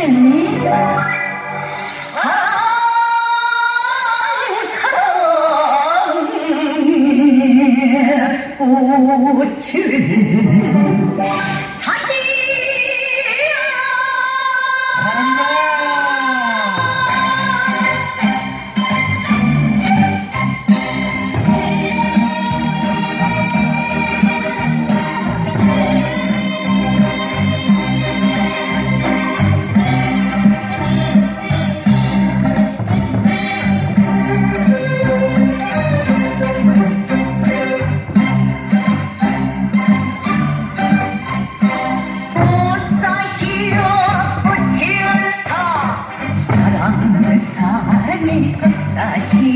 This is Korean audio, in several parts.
사랑 꽃을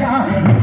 Yeah.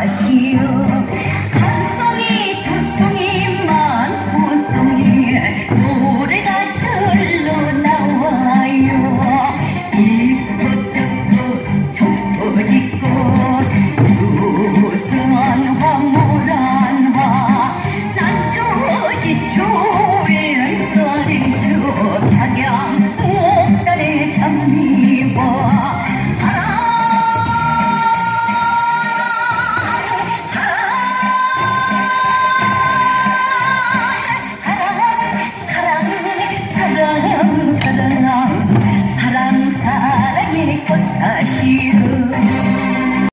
I feel ha ha